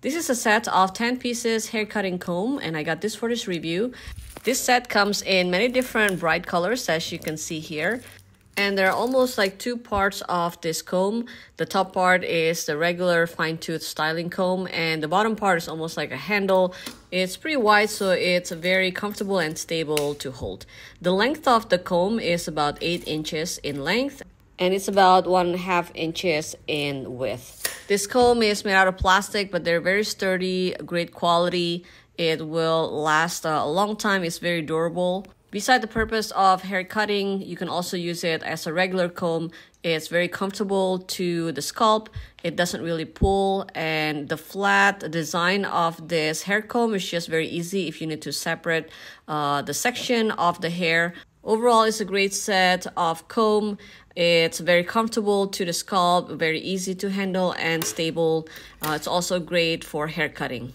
This is a set of 10 pieces hair cutting comb and I got this for this review. This set comes in many different bright colors as you can see here. And there are almost like two parts of this comb. The top part is the regular fine tooth styling comb and the bottom part is almost like a handle. It's pretty wide so it's very comfortable and stable to hold. The length of the comb is about 8 inches in length and it's about one and a half inches in width. This comb is made out of plastic, but they're very sturdy, great quality. It will last a long time. It's very durable. Beside the purpose of hair cutting, you can also use it as a regular comb. It's very comfortable to the scalp. It doesn't really pull and the flat design of this hair comb is just very easy if you need to separate uh, the section of the hair Overall, it's a great set of comb. It's very comfortable to the scalp, very easy to handle and stable. Uh, it's also great for hair cutting.